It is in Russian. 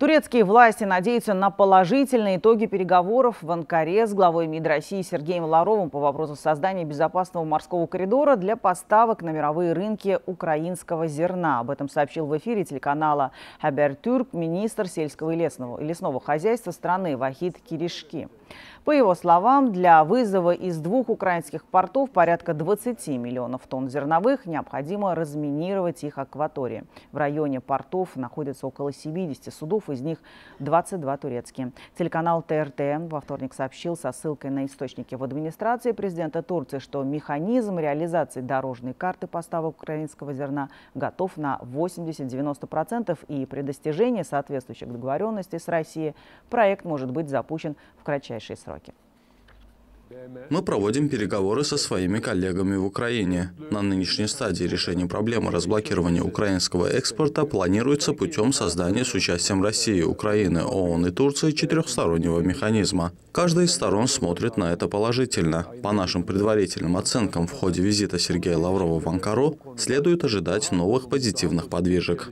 Турецкие власти надеются на положительные итоги переговоров в Анкаре с главой МИД России Сергеем Ларовым по вопросу создания безопасного морского коридора для поставок на мировые рынки украинского зерна. Об этом сообщил в эфире телеканала Хабертюрк министр сельского и лесного, и лесного хозяйства страны Вахид Киришки. По его словам, для вызова из двух украинских портов порядка 20 миллионов тонн зерновых необходимо разминировать их акватории. В районе портов находится около 70 судов, из них 22 турецкие. Телеканал ТРТ во вторник сообщил со ссылкой на источники в администрации президента Турции, что механизм реализации дорожной карты поставок украинского зерна готов на 80-90% и при достижении соответствующих договоренностей с Россией проект может быть запущен в кратчайшие сроки сроки. Мы проводим переговоры со своими коллегами в Украине. На нынешней стадии решения проблемы разблокирования украинского экспорта планируется путем создания с участием России, Украины, ООН и Турции четырехстороннего механизма. Каждая из сторон смотрит на это положительно. По нашим предварительным оценкам в ходе визита Сергея Лаврова в Анкару следует ожидать новых позитивных подвижек.